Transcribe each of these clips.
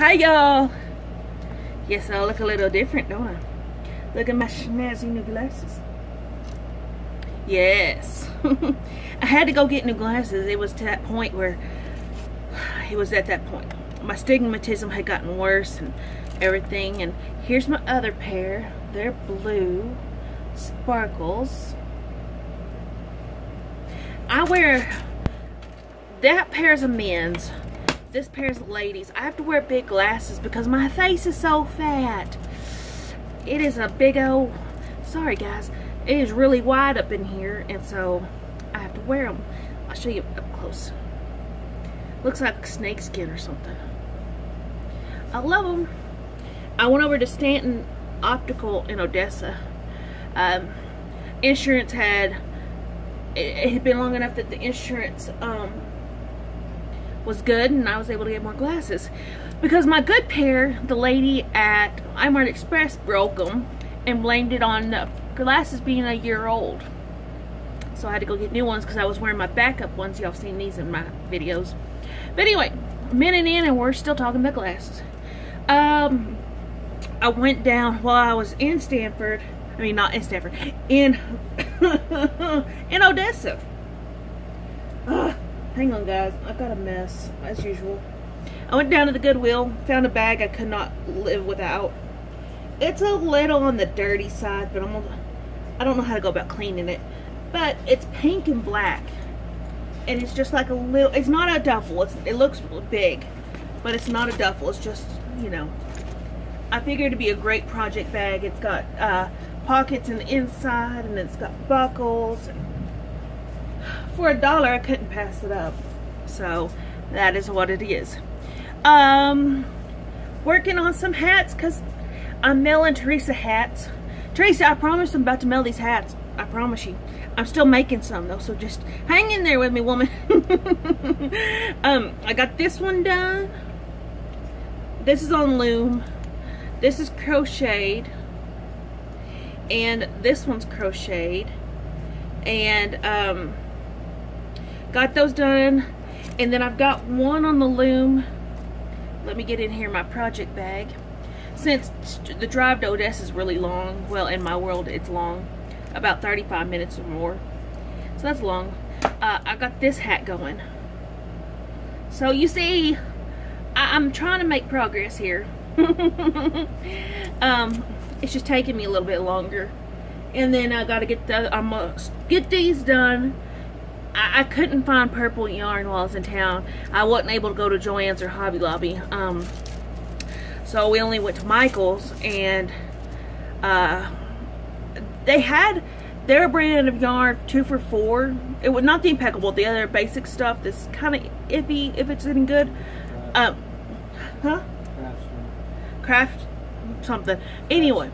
Hi y'all. Yes, I look a little different, don't I? Look at my snazzy new glasses. Yes. I had to go get new glasses. It was to that point where it was at that point. My stigmatism had gotten worse and everything. And here's my other pair. They're blue sparkles. I wear that pair's a men's. This pair's ladies. I have to wear big glasses because my face is so fat. It is a big old, sorry guys, it is really wide up in here and so I have to wear them. I'll show you up close. Looks like snake skin or something. I love them. I went over to Stanton Optical in Odessa. Um, insurance had, it, it, had been long enough that the insurance um, was good and I was able to get more glasses. Because my good pair, the lady at Eyemart Express broke them and blamed it on the glasses being a year old. So I had to go get new ones because I was wearing my backup ones. Y'all seen these in my videos. But anyway, minute in and we're still talking about glasses. Um, I went down while I was in Stanford. I mean, not in Stanford. In, in Odessa. Ugh, hang on, guys. I got a mess, as usual. I went down to the Goodwill, found a bag I could not live without. It's a little on the dirty side, but I'm gonna, I don't know how to go about cleaning it. But it's pink and black. And it's just like a little, it's not a duffel. It's, it looks big, but it's not a duffel. It's just, you know, I figured it'd be a great project bag. It's got uh, pockets in the inside and it's got buckles. For a dollar, I couldn't pass it up. So that is what it is. Um, working on some hats because I'm mailing Teresa hats. Teresa, I promise I'm about to mail these hats. I promise you. I'm still making some though, so just hang in there with me, woman. um, I got this one done. This is on loom. This is crocheted. And this one's crocheted. And um, got those done. And then I've got one on the loom let me get in here my project bag. Since the drive to Odessa is really long, well, in my world, it's long. About 35 minutes or more. So that's long. Uh, I got this hat going. So you see, I am trying to make progress here. um, it's just taking me a little bit longer. And then I gotta get the, I'm gonna get these done I, I, couldn't find purple yarn while I was in town. I wasn't able to go to Joann's or Hobby Lobby. Um, so we only went to Michael's and uh, they had their brand of yarn two for four. It was not the impeccable, the other basic stuff that's kind of iffy if it's any good. Um, huh? Craft something. Anyway,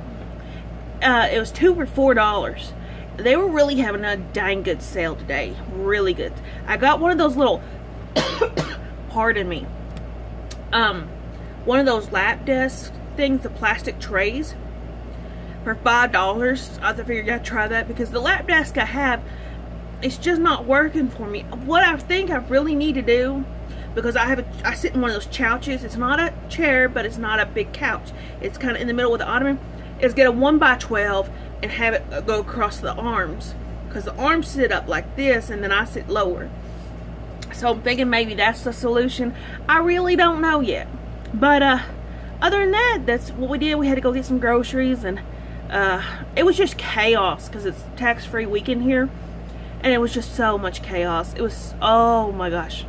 uh, it was two for four dollars they were really having a dang good sale today. Really good. I got one of those little, pardon me, um, one of those lap desk things, the plastic trays, for $5. I figured I'd try that because the lap desk I have, it's just not working for me. What I think I really need to do, because I have a, I sit in one of those couches. It's not a chair, but it's not a big couch. It's kind of in the middle with the ottoman. Is get a 1 by 12 and have it go across the arms. Because the arms sit up like this and then I sit lower. So I'm thinking maybe that's the solution. I really don't know yet. But uh other than that that's what we did. We had to go get some groceries and uh it was just chaos because it's tax-free weekend here. And it was just so much chaos. It was oh my gosh.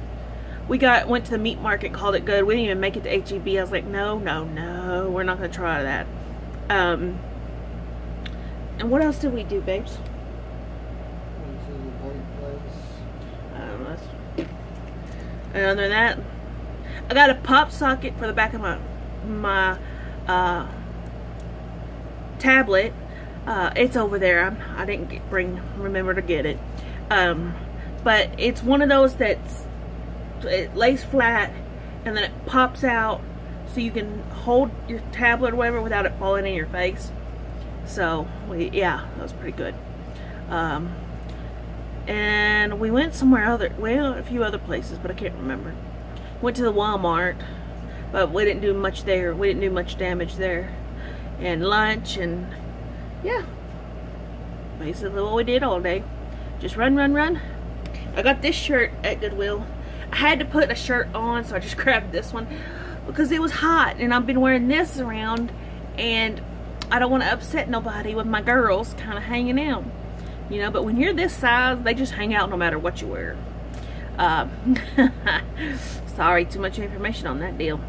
We got went to the meat market called it good. We didn't even make it to HEB I was like no no no. We're not gonna try that um and what else did we do, babes? Um, and other than that, I got a pop socket for the back of my my uh, tablet. Uh, it's over there. I'm, I did not get, bring remember to get it. Um, but it's one of those that's it lays flat and then it pops out so you can hold your tablet or whatever without it falling in your face. So, we, yeah, that was pretty good. Um, and we went somewhere other, well, a few other places, but I can't remember. Went to the Walmart. but we didn't do much there. We didn't do much damage there. And lunch and yeah, basically what we did all day. Just run, run, run. I got this shirt at Goodwill. I had to put a shirt on, so I just grabbed this one because it was hot and I've been wearing this around and I don't want to upset nobody with my girls kind of hanging out. You know, but when you're this size, they just hang out no matter what you wear. Uh, sorry, too much information on that deal.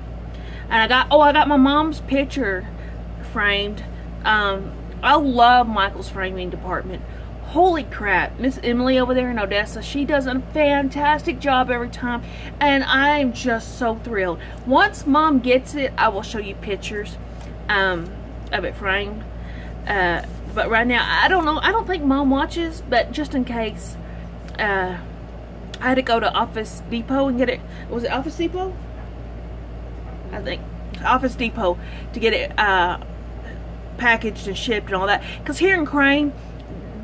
And I got, oh, I got my mom's picture framed. Um, I love Michael's framing department. Holy crap, Miss Emily over there in Odessa, she does a fantastic job every time. And I'm just so thrilled. Once mom gets it, I will show you pictures um, of it framed. Uh, but right now, I don't know. I don't think mom watches, but just in case, uh, I had to go to Office Depot and get it. Was it Office Depot? I think Office Depot to get it uh, packaged and shipped and all that. Because here in Crane,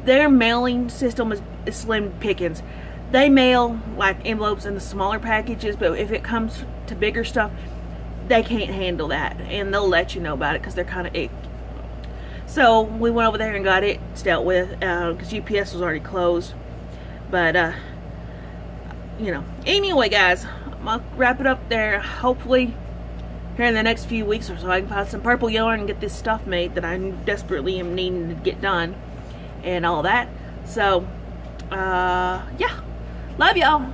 their mailing system is, is slim pickings. They mail like envelopes in the smaller packages, but if it comes to bigger stuff, they can't handle that, and they'll let you know about it because they're kind of ick. So we went over there and got it dealt with because uh, UPS was already closed. But uh, you know, anyway, guys, I'll wrap it up there. Hopefully, here in the next few weeks or so, I can find some purple yarn and get this stuff made that I desperately am needing to get done and all that. So, uh, yeah, love y'all.